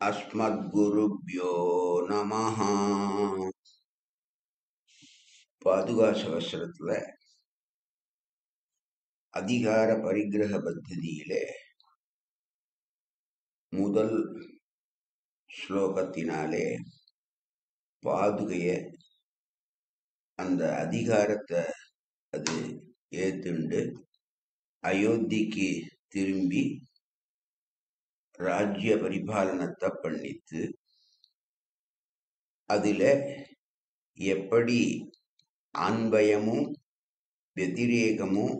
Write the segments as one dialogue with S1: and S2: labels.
S1: அஸ்மத் அஸ்மத்குருப்யோ நம பாதுகா சவசரத்துல அதிகார பரிகிரக பத்ததியிலே முதல் ஸ்லோகத்தினாலே பாதுகைய அந்த அதிகாரத்தை அது ஏத்துண்டு அயோத்திக்கு திரும்பி ராஜ்ய பரிபாலனத்தை பண்ணித்து அதில் எப்படி அன்பயமும் வெதிரேகமும்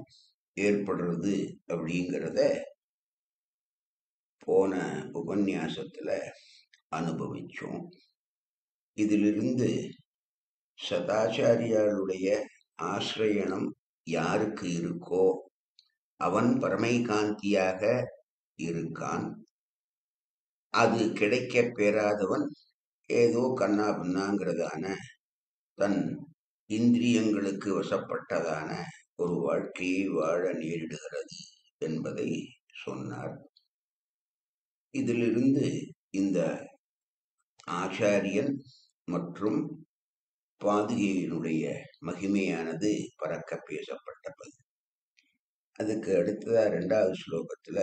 S1: ஏற்படுறது அப்படிங்கிறத போன உபன்யாசத்தில் அனுபவிச்சோம். இதிலிருந்து சதாச்சாரியாளுடைய ஆசிரியனம் யாருக்கு இருக்கோ அவன் பரமைகாந்தியாக இருக்கான். அது கிடைக்க பெறாதவன் ஏதோ கண்ணா பின்னாங்கிறதான தன் இந்திரியங்களுக்கு வசப்பட்டதான ஒரு வாழ்க்கையை வாழ நேரிடுகிறது என்பதை சொன்னார். இதிலிருந்து இந்த ஆச்சாரியன் மற்றும் பாதுகையினுடைய மகிமையானது பறக்க பேசப்பட்டது. அதுக்கு அடுத்ததா ரெண்டாவது ஸ்லோகத்துல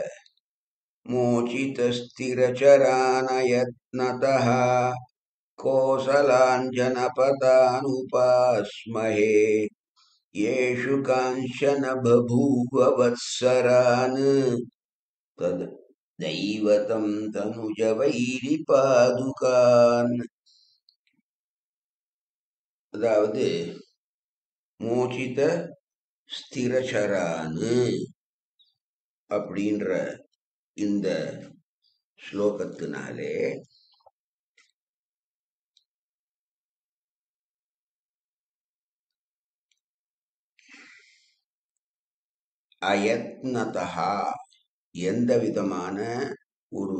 S1: मोचितस्थिरचरानयत्नतः कोसलाञ्जनपदानुपास्महे येषु काञ्चन बभूव वत्सरान् तद् दैवतं தனுஜவைரிபாதுகான் அதாவது மோச்சித ஸ்திரச்சரானு அப்படின்ற இந்த ஸ்லோகத்தினாலே அயத்னதா எந்த விதமான ஒரு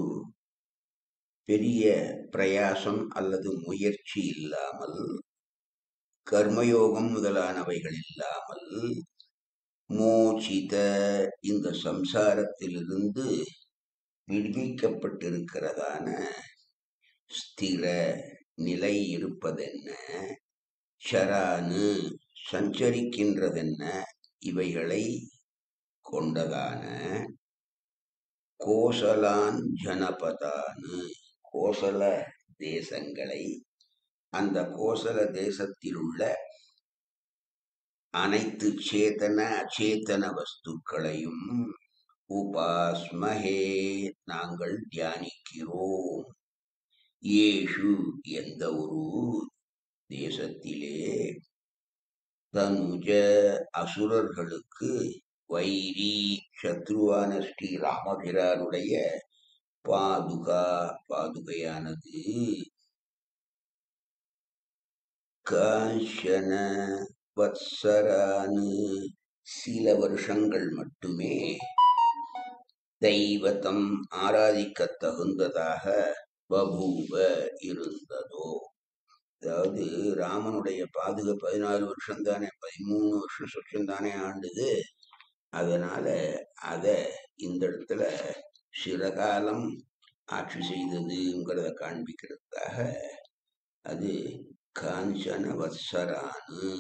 S1: பெரிய பிரயாசம் அல்லது முயற்சி இல்லாமல் கர்மயோகம் முதலானவைகள் இல்லாமல் மோச்சித இந்த சம்சாரத்திலிருந்து விடுவிக்கப்பட்டிருக்கிறதான ஸ்திர நிலை இருப்பதென்ன? ஷரானு சஞ்சரிக்கின்றதென்ன? இவைகளை கொண்டதான கோசலான் ஜனபதானு கோசல தேசங்களை அந்த கோசல தேசத்தில் உள்ள அனைத்து சேதன அச்சேதன வஸ்துக்களையும் உபாஸ்மஹே நாங்கள் தியானிக்கிறோம். ஏஷு எந்த ஒரு தேசத்திலே தனுஜ அசுரர்களுக்கு வைரி சத்ருவான ஸ்ரீ ராமபிரானுடைய பாதுகா பாதுகையானது. காஞ்சன வத்சரானு சில வருஷங்கள் மட்டுமே தெய்வத்தம் ஆராதிக்க தகுந்ததாக பபூவ இருந்ததோ. அதாவது ராமனுடைய பாதுகா பதினாலு வருஷம் தானே பதிமூணு வருஷம் சொச்சம் தானே ஆண்டுது. அதனால அத இந்த இடத்துல சிறகாலம் ஆட்சி செய்ததுங்கிறத காண்பிக்கிறதுக்காக அது காஞ்சன வத்சரானு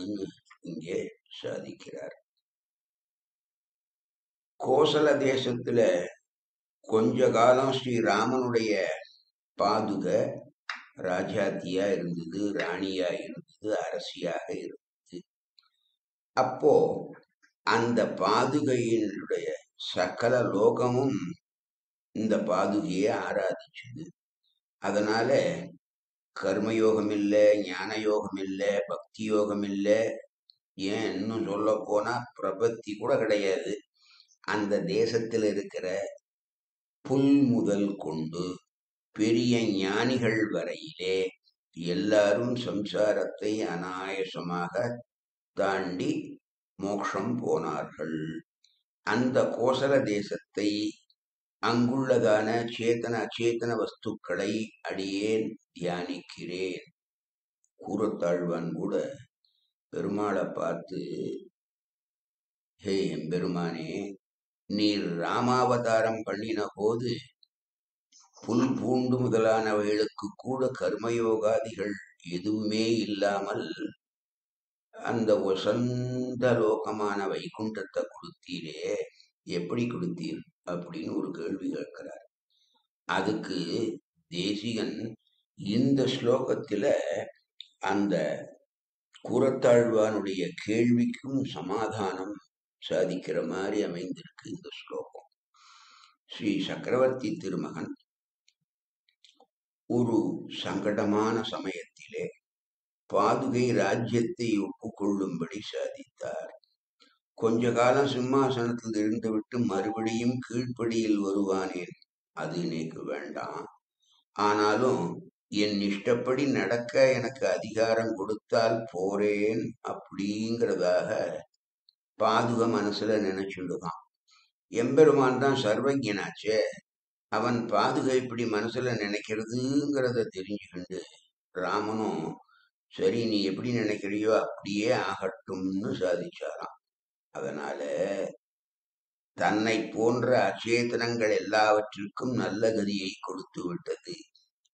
S1: இங்கே சாதிக்கிறார். கோசல தேசத்துல கொஞ்ச காலம் ஸ்ரீராமனுடைய பாதுக ராஜாத்தியா இருந்தது ராணியா இருந்தது அரசியாக இருந்தது. அப்போ அந்த பாதுகையினுடைய சகல லோகமும் இந்த பாதுகையை ஆராதிச்சது. அதனால கர்மயோகம் இல்லை ஞான யோகம் இல்லை பக்தி யோகம் இல்லை ஏன் இன்னும் சொல்ல போனா பிரபத்தி கூட கிடையாது. அந்த தேசத்தில் இருக்கிற புல் முதல் கொண்டு பெரிய ஞானிகள் வரையிலே எல்லாரும் சம்சாரத்தை அனாயசமாக தாண்டி மோக்ஷம் போனார்கள். அந்த கோசல தேசத்தை அங்குள்ளதான சேத்தன அச்சேதன வஸ்துக்களை அடியேன் தியானிக்கிறேன். கூறத்தாழ்வான் கூட பெருமாளை பார்த்து ஹே எம்பெருமானே நீர் ராமாவதாரம் பண்ணின போது புல் பூண்டு முதலானவைகளுக்கு கூட கர்மயோகாதிகள் எதுவுமே இல்லாமல் அந்த வசந்த லோகமான வைகுண்டத்தை கொடுத்தீரே எப்படி கொடுத்தீர்? அப்படின்னு ஒரு கேள்வி கேட்கிறார். அதுக்கு தேசிகன் இந்த ஸ்லோகத்துல அந்த கூறத்தாழ்வானுடைய கேள்விக்கும் சமாதானம் சாதிக்கிற மாதிரி அமைந்திருக்கு. இந்த ஸ்லோகம். ஸ்ரீ சக்கரவர்த்தி திருமகன் ஒரு சங்கடமான சமயத்திலே பாதுகை ராஜ்யத்தை ஒப்புக்கொள்ளும்படி சாதித்தார். கொஞ்ச காலம் சிம்மாசனத்தில் இருந்துவிட்டு மறுபடியும் கீழ்ப்படியில் வருவானேன். அது எனக்கு வேண்டாம். ஆனாலும் என் இஷ்டப்படி நடக்க எனக்கு அதிகாரம் கொடுத்தால் போறேன் அப்படிங்கிறதாக பாதுக மனசுல நினைச்சுடுதான் எம்பெருமான் தான் சர்வஜனாச்சே அவன் பாதுகை இப்படி மனசுல நினைக்கிறதுங்கிறத தெரிஞ்சுக்கிண்டு ராமனும் சரி நீ எப்படி நினைக்கிறியோ அப்படியே ஆகட்டும்னு சாதிச்சாராம். அதனால தன்னை போன்ற அச்சேதனங்கள் எல்லாவற்றிற்கும் நல்ல கதியை கொடுத்து விட்டது.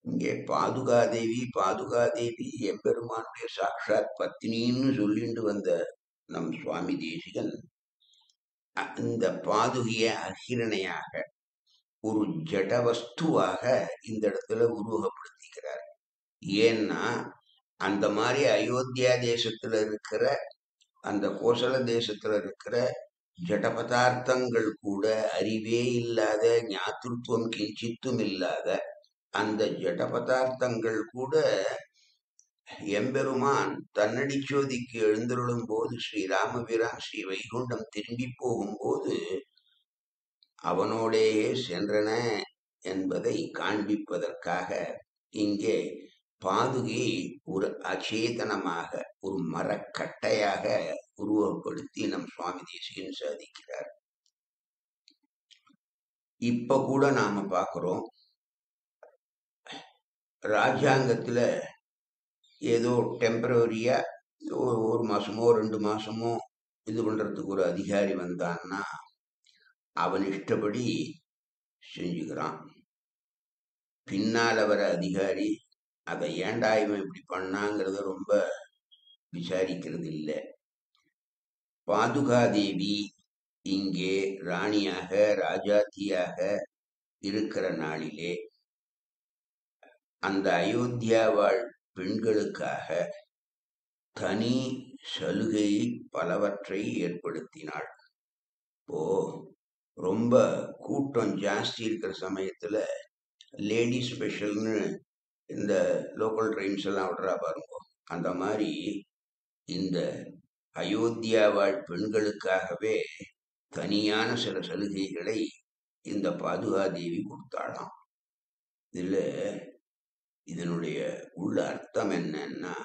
S1: இங்கே பாதுகாதேவி பாதுகாதேவி எம்பெருமானுடைய சாட்சாத் பத்தினின்னு சொல்லிட்டு வந்த நம் சுவாமி தேசிகன் இந்த பாதுகைய அகிரணையாக ஒரு ஜடவஸ்துவாக இந்த இடத்துல உருவகப்படுத்திக்கிறார். ஏன்னா அந்த மாதிரி அயோத்தியா தேசத்துல இருக்கிற அந்த கோசல தேசத்துல இருக்கிற ஜட பதார்த்தங்கள் கூட அறிவே இல்லாத ஞாத்திருத்துவம் கிஞ்சித்தும் இல்லாத அந்த ஜட பதார்த்தங்கள் கூட எம்பெருமான் தன்னடி சோதிக்கு எழுந்தருளும் போது ஸ்ரீ ராமபிரா ஸ்ரீ வைகுண்டம் திரும்பி போகும்போது அவனோடேயே சென்றன என்பதை காண்பிப்பதற்காக இங்கே பாதுகை ஒரு அச்சேதனமாக ஒரு மரக்கட்டையாக உருவப்படுத்தி நம் சுவாமி தேசிகன் சாதிக்கிறார். இப்ப கூட நாம பார்க்கிறோம் ராஜாங்கத்துல ஏதோ டெம்பரவரியா ஒரு ஒரு மாசமோ ரெண்டு மாசமோ இது பண்றதுக்கு ஒரு அதிகாரி வந்தான்னா அவன் இஷ்டப்படி செஞ்சுக்கிறான். பின்னால் வர அதிகாரி அதை ஏண்டா இவன் இப்படி பண்ணாங்கிறத ரொம்ப விசாரிக்கிறது இல்லை பாதுகாதேவி இங்கே ராணியாக ராஜாத்தியாக இருக்கிற நாளிலே அந்த அயோத்தியா வாழ் பெண்களுக்காக தனி சலுகை பலவற்றை ஏற்படுத்தினாள். இப்போ ரொம்ப கூட்டம் ஜாஸ்தி இருக்கிற சமயத்தில் லேடி ஸ்பெஷல்னு இந்த லோக்கல் ட்ரெயின்ஸ் எல்லாம் விடுறா பாருங்க. அந்த மாதிரி இந்த அயோத்தியா வாழ் பெண்களுக்காகவே தனியான சில சலுகைகளை இந்த பாதுகாதேவி கொடுத்தாளாம். இதில் இதனுடைய உள்ள அர்த்தம் என்னன்னா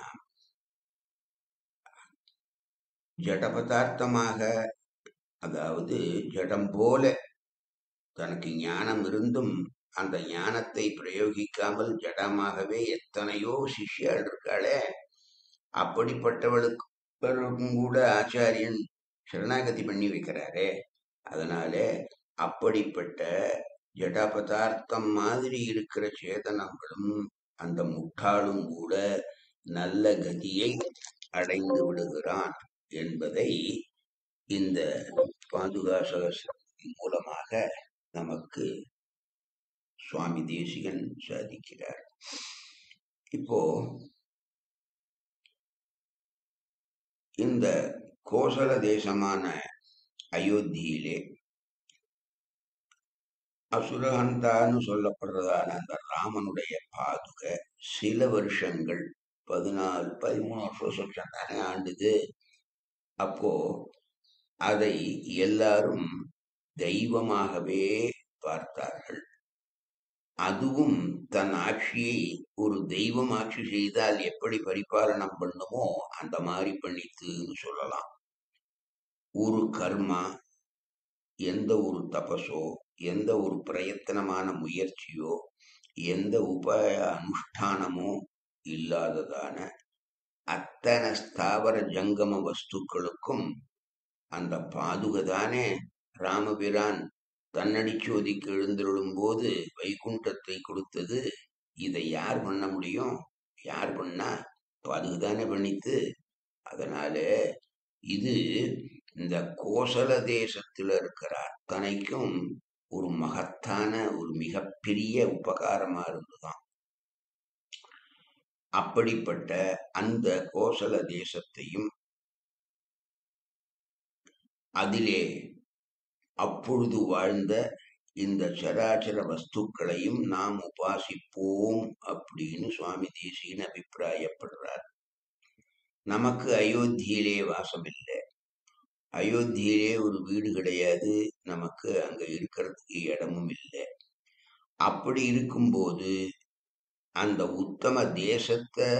S1: ஜட பதார்த்தமாக அதாவது ஜடம் போல தனக்கு ஞானம் இருந்தும் அந்த ஞானத்தை பிரயோகிக்காமல் ஜடமாகவே எத்தனையோ சிஷ்யாள் இருக்காளே. அப்படிப்பட்டவளுக்கு கூட ஆச்சாரியன் சரணாகதி பண்ணி வைக்கிறாரே. அதனால அப்படிப்பட்ட ஜட பதார்த்தம் மாதிரி இருக்கிற சேதனங்களும் அந்த முட்டாளும் கூட நல்ல கதியை அடைந்து விடுகிறான் என்பதை இந்த பாதுகா சகசிரத்தின் மூலமாக நமக்கு சுவாமி தேசிகன் சாதிக்கிறார். இப்போ இந்த கோசல தேசமான அயோத்தியிலே அசுரஹந்தான்னு சொல்லப்படுறதான அந்த ராமனுடைய பாதுக சில வருஷங்கள் பதினாலு பதிமூணு வருஷம் தானே ஆண்டுது. அப்போ அதை எல்லாரும் தெய்வமாகவே பார்த்தார்கள். அதுவும் தன் ஆட்சியை ஒரு தெய்வம் ஆட்சி செய்தால் எப்படி பரிபாலனம் பண்ணுமோ அந்த மாதிரி பண்ணித்துன்னு சொல்லலாம். ஒரு கர்மா எந்த ஒரு தபசோ எந்த ஒரு பிரயத்தனமான முயற்சியோ எந்த உபாய அனுஷ்டானமோ இல்லாததான அத்தனை ஸ்தாவர ஜங்கம வஸ்துக்களுக்கும் அந்த பாதுகதானே ராமபிரான் தன்னடி சோதிக்கு எழுந்தருளும் போது வைகுண்டத்தை கொடுத்தது. இதை யார் பண்ண முடியும்? யார் பண்ணா பாதுகதானே பண்ணித்து அதனால இது இந்த கோசல தேசத்தில் இருக்கிற அத்தனைக்கும் ஒரு மகத்தான ஒரு மிகப்பெரிய உபகாரமா இருந்துதான். அப்படிப்பட்ட அந்த கோசல தேசத்தையும் அதிலே அப்பொழுது வாழ்ந்த இந்த சராச்சர வஸ்துக்களையும் நாம் உபாசிப்போம் அப்படின்னு சுவாமி தேசியன் அபிப்பிராயப்படுறார். நமக்கு அயோத்தியிலே வாசமில்லை. அயோத்தியிலே ஒரு வீடு கிடையாது. நமக்கு அங்க இருக்கிறதுக்கு இடமும் இல்லை. அப்படி இருக்கும்போது அந்த உத்தம தேசத்தை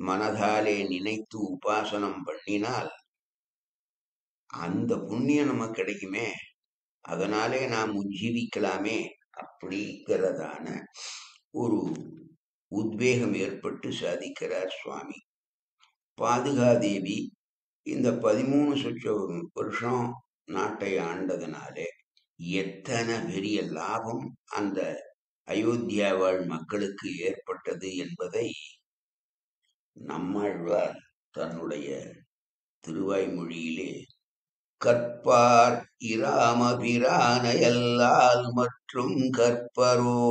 S1: மனதாலே நினைத்து உபாசனம் பண்ணினால் அந்த புண்ணியம் நமக்கு கிடைக்குமே. அதனாலே நாம் உஜ்ஜீவிக்கலாமே அப்படிங்கிறதான ஒரு உத்வேகம் ஏற்பட்டு சாதிக்கிறார் சுவாமி. பாதுகாதேவி இந்த பதிமூணு சொச்ச வருஷம் நாட்டை ஆண்டதுனாலே எத்தனை பெரிய லாபம் அந்த அயோத்தியாவாழ் மக்களுக்கு ஏற்பட்டது என்பதை நம்மாழ்வார் தன்னுடைய திருவாய்மொழியிலே கற்பார் இராமபிரானையல்லால் மற்றும் கற்பரோ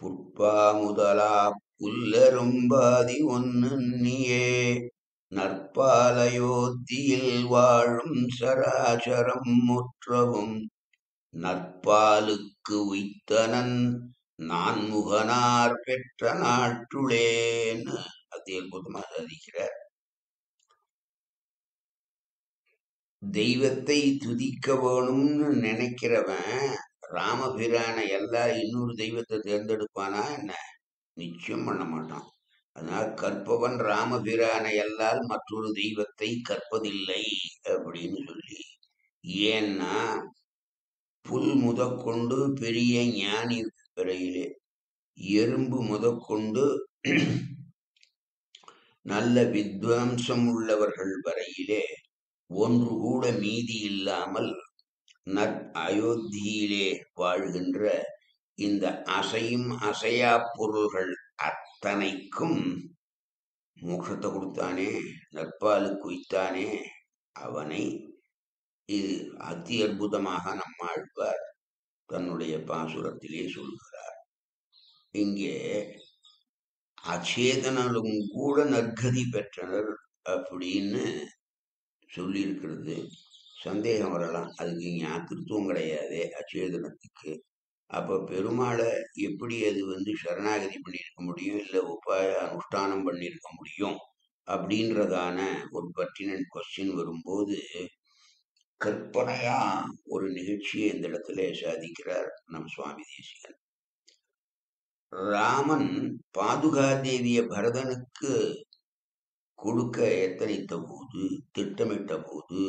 S1: புட்பா முதலா புல்லரும்பாதி ஒன்னுண்ணியே நற்பாலயோத்தியில் வாழும் சராசரம் முற்றவும் நற்பாலுக்கு உய்த்தனன் நான் முகனார் பெற்ற நாட்டுளேன்னு அதி அற்புதமா சாதிக்கிறார் தெய்வத்தை துதிக்க வேணும்னு நினைக்கிறவன் ராமபிரான எல்லா இன்னொரு தெய்வத்தை தேர்ந்தெடுப்பானா? என்ன? நிச்சயம் பண்ண மாட்டான். ஆனால் கற்பவன் ராமபிரானை அல்லால் மற்றொரு தெய்வத்தை கற்பதில்லை அப்படின்னு சொல்லி. ஏன்னா புல் முதற்கொண்டு பெரிய ஞானி வரையிலே எறும்பு முதற்கொண்டு நல்ல வித்வாம்சம் உள்ளவர்கள் வரையிலே ஒன்று கூட மீதி இல்லாமல் நற் அயோத்தியிலே வாழ்கின்ற இந்த அசையும் அசையா பொருள்கள் அத்தனைக்கும் மோட்சத்தை கொடுத்தானே நற்பாலு குய்த்தானே அவனை இது அதி அற்புதமாக நம்மாழ்வார் தன்னுடைய பாசுரத்திலே சொல்கிறார். இங்கே அச்சேதனாலும் கூட நற்கதி பெற்றனர் அப்படின்னு சொல்லியிருக்கிறது. சந்தேகம் வரலாம். அதுக்கு ஞாத்திருத்துவம் கிடையாது அச்சேதனத்துக்கு. அப்போ பெருமாளை எப்படி அது வந்து சரணாகதி பண்ணியிருக்க முடியும்? இல்ல உபாய அனுஷ்டானம் பண்ணியிருக்க முடியும்? அப்படின்றதான ஒரு பர்டினன்ட் கொஸ்டின் வரும்போது கற்பனையா ஒரு நிகழ்ச்சியை இந்த இடத்துல சாதிக்கிறார் நம் சுவாமி தேசிகன். ராமன் பாதுகாதேவிய பரதனுக்கு கொடுக்க எத்தனைத்த போது திட்டமிட்ட போது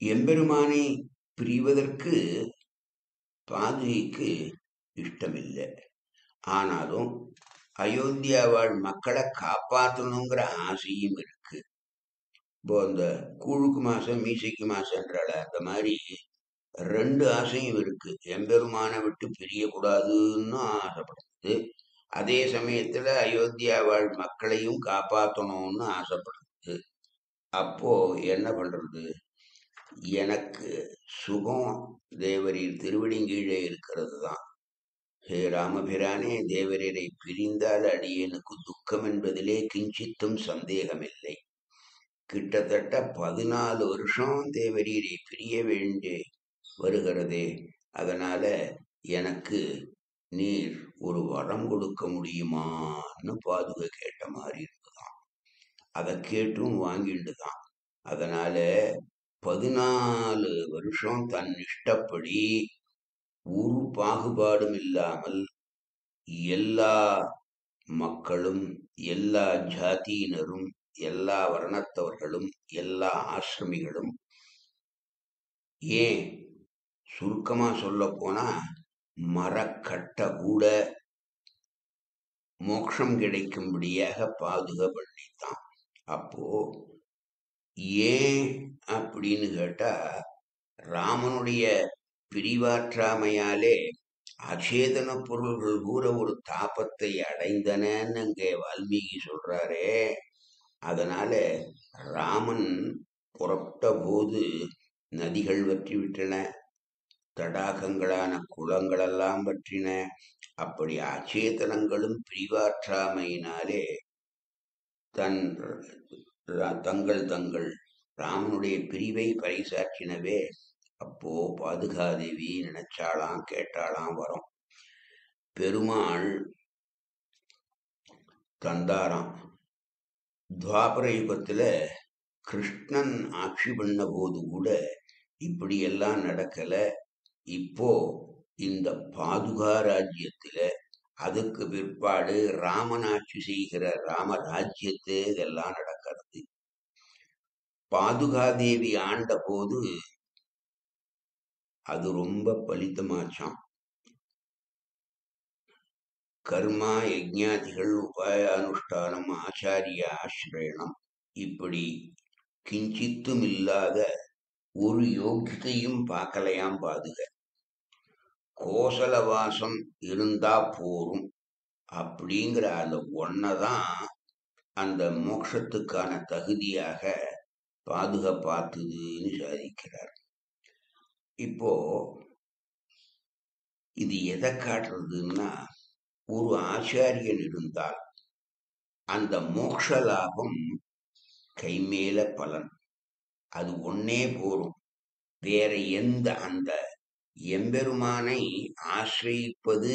S1: எம்பெருமானை பிரிவதற்கு பாதுகைக்கு இஷ்டமில்லை. ஆனாலும் அயோத்தியா வாழ் மக்களை காப்பாற்றணுங்கிற ஆசையும் இருக்கு. இப்போ அந்த கூழுக்கு மாசம் மீசைக்கு மாசம்ன்றால அந்த மாதிரி ரெண்டு ஆசையும் இருக்கு. எம்பெருமானை விட்டு பிரியக்கூடாதுன்னு ஆசைப்படுது அதே சமயத்துல அயோத்தியா வாழ் மக்களையும் காப்பாற்றணும்னு ஆசைப்படுது அப்போ என்ன பண்றது? எனக்கு சுகம் தேவரீர் திருவடிங்கீழே இருக்கிறது தான் ஹே ராமபிரானே தேவரீரை பிரிந்தால் அடியேனுக்கு துக்கம் என்பதிலே கிஞ்சித்தும் சந்தேகமில்லை. கிட்டத்தட்ட பதினாலு வருஷம் தேவரீரை பிரிய வேண்டி வருகிறதே அதனால எனக்கு நீர் ஒரு வரம் கொடுக்க முடியுமான்னு பாதுகை கேட்ட மாதிரி இருக்குதான். அதை கேட்டும் வாங்கிட்டு தான். அதனால பதினாலு வருஷம் தன் இஷ்டப்படி ஒரு பாகுபாடும் இல்லாமல் எல்லா மக்களும் எல்லா ஜாதியினரும் எல்லா வர்ணத்தவர்களும் எல்லா ஆசிரமிகளும் ஏன் சுருக்கமா சொல்ல போனா மரக்கட்ட கூட மோட்சம் கிடைக்கும்படியாக பாதுகா பண்ணித்தான். அப்போ ஏன் அப்படின்னு கேட்டா ராமனுடைய பிரிவாற்றாமையாலே அச்சேதன பொருள்கள் கூட ஒரு தாபத்தை அடைந்தனன்னு அங்கே வால்மீகி சொல்றாரே. அதனால ராமன் புறப்பட்ட போது நதிகள் வற்றி விட்டன தடாகங்களான குளங்களெல்லாம் பற்றின அப்படி அச்சேதனங்களும் பிரிவாற்றாமையினாலே தன் தங்கள் தங்கள் ராமனுடைய பிரிவை பறைசாற்றினவே அப்போ பாதுகாதேவி நினைச்சாலாம் கேட்டாலாம் வரும். பெருமாள் தந்தாராம். துவாபர யுகத்துல கிருஷ்ணன் ஆட்சி பண்ண போது கூட இப்படி எல்லாம் நடக்கல. இப்போ இந்த பாதுகா ராஜ்யத்துல அதுக்கு பிற்பாடு ராமன் ஆட்சி செய்கிற ராம ராஜ்யத்து இதெல்லாம் நடக்கும் பாதுகாதேவி ஆண்ட போது அது ரொம்ப பலிதமாச்சான் கர்மா யஜ்ஞாதிகள் உபாய அனுஷ்டானம் ஆச்சாரிய ஆசிரயணம் இப்படி கிஞ்சித்தும் இல்லாத ஒரு யோகியத்தையும் பார்க்கலையாம் பாதுக. கோசலவாசம் இருந்தா போரும் அப்படிங்கிற அந்த ஒன்னதான் அந்த மோட்சத்துக்கான தகுதியாக பாதுகாப்பாத்துதுன்னு சாதிக்கிறார். இப்போ இது எதை காட்டுறதுன்னா ஒரு ஆச்சாரியன் இருந்தால் அந்த மோக்ஷ லாபம் கைமேல பலன். அது ஒன்னே போரும். வேற எந்த அந்த எம்பெருமானை ஆசிரியிப்பது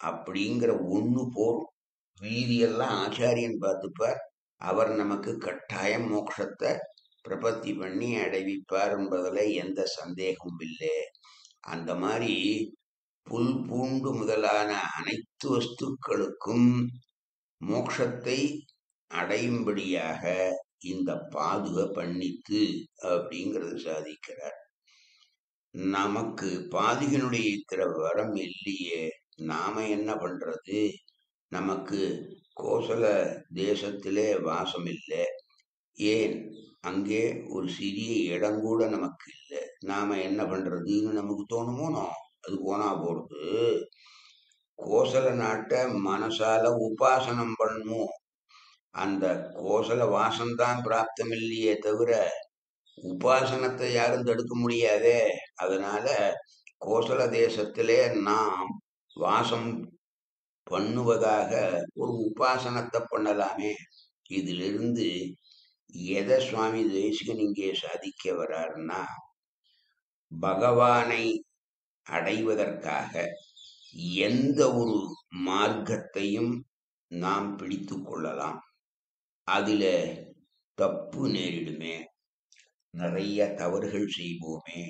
S1: அப்படிங்கிற ஒண்ணு போரும். மீதியெல்லாம் ஆச்சாரியன் பார்த்துப்பார். அவர் நமக்கு கட்டாயம் மோட்சத்தை பிரபத்தி பண்ணி அடைவிப்பார் என்பதில் எந்த சந்தேகமும் இல்லை அந்த மாதிரி புல் பூண்டு முதலான அனைத்து வஸ்துக்களுக்கும் மோட்சத்தை அடையும்படியாக இந்த பாதுக பண்ணித்து அப்படிங்கிறது சாதிக்கிறார். நமக்கு பாதுகனுடைய இத்திர வரம் இல்லையே நாம என்ன பண்றது? நமக்கு கோசல தேசத்திலே வாசம் இல்லை ஏன்? அங்கே ஒரு சிறிய இடம் கூட நமக்கு இல்லை. நாம என்ன பண்றதுன்னு நமக்கு தோணுமோனோ அது போனா போறது. கோசல நாட்டை மனசால உபாசனம் பண்ணும்? அந்த கோசல வாசம்தான் பிராப்தம் இல்லையே தவிர உபாசனத்தை யாரும் தடுக்க முடியாதே. அதனால கோசல தேசத்திலே நாம் வாசம் பண்ணுவதாக ஒரு உபாசனத்தை பண்ணலாமே. இதிலிருந்து எதை சுவாமி தேசிகன் இங்கே சாதிக்க வர்றாருன்னா பகவானை அடைவதற்காக எந்த ஒரு மார்க்கத்தையும் நாம் பிடித்து கொள்ளலாம். அதுல தப்பு நேரிடுமே நிறைய தவறுகள் செய்வோமே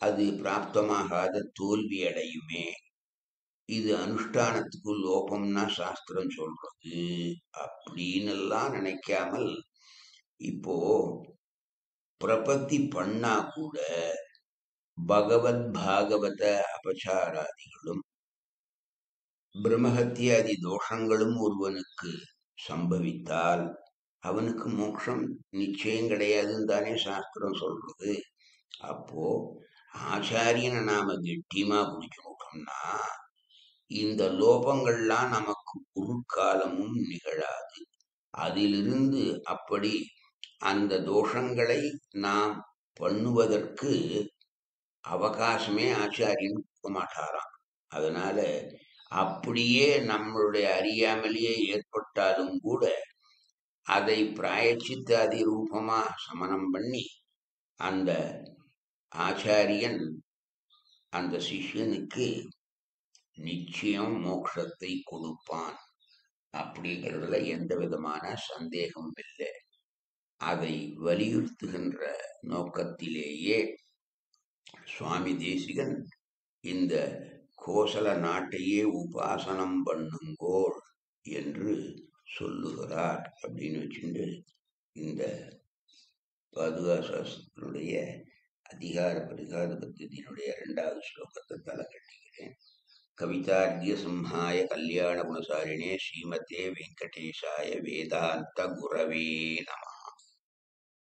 S1: அது பிராப்தமாகாத தோல்வி அடையுமே இது அனுஷ்டானத்துக்கு லோபம்னா சாஸ்திரம் சொல்றது அப்படின்னு எல்லாம் நினைக்காமல் இப்போ பிரபத்தி பண்ணா கூட பகவத் பாகவத அபச்சாராதிகளும் பிரம்மஹத்தியாதி தோஷங்களும் ஒருவனுக்கு சம்பவித்தால் அவனுக்கு மோட்சம் நிச்சயம் கிடையாதுன்னு தானே சாஸ்திரம் சொல்றது. அப்போ ஆச்சாரியனை நாம கெட்டியமா பிடிச்சுட்டோம்னா இந்த லோபங்கள்லாம் நமக்கு ஒரு காலமும் நிகழாது. அதிலிருந்து அப்படி அந்த தோஷங்களை நாம் பண்ணுவதற்கு அவகாசமே ஆச்சாரியன் கொடுக்க மாட்டாராம். அதனால அப்படியே நம்மளுடைய அறியாமலேயே ஏற்பட்டாலும் கூட அதை பிராயச்சித்தாதி ரூபமா சமனம் பண்ணி அந்த ஆச்சாரியன் அந்த சிஷ்யனுக்கு நிச்சயம் மோட்சத்தை கொடுப்பான் அப்படிங்கிறதுல எந்த விதமான சந்தேகமும் இல்லை. அதை வலியுறுத்துகின்ற நோக்கத்திலேயே சுவாமி தேசிகன் இந்த கோசல நாட்டையே உபாசனம் பண்ணுங்கோள் என்று சொல்லுகிறார் அப்படின்னு வச்சுட்டு இந்த பாதுகா அதிகார பரிகார பத்தினுடைய இரண்டாவது ஸ்லோகத்தை தலை கட்டுகிறேன் கவிதார்கிய சிம்ஹாய கல்யாண குணசாரிணே ஸ்ரீமதே வெங்கடேஷாய வேதாந்த குரவே நம.